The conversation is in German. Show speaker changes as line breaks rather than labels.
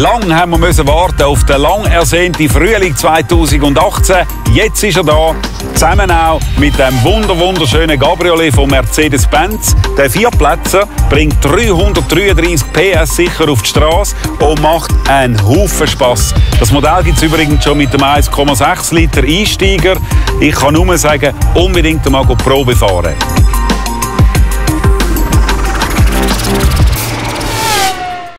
Lang haben wir müssen warten auf den lang ersehnten Frühling 2018. Jetzt ist er da, zusammen auch mit dem wunder wunderschönen Gabriolet von Mercedes-Benz. Der Vierplätzer bringt 333 PS sicher auf die Straße und macht einen Haufen Spass. Das Modell gibt es übrigens schon mit dem 1,6 Liter Einsteiger. Ich kann nur sagen, unbedingt einmal Probe fahren.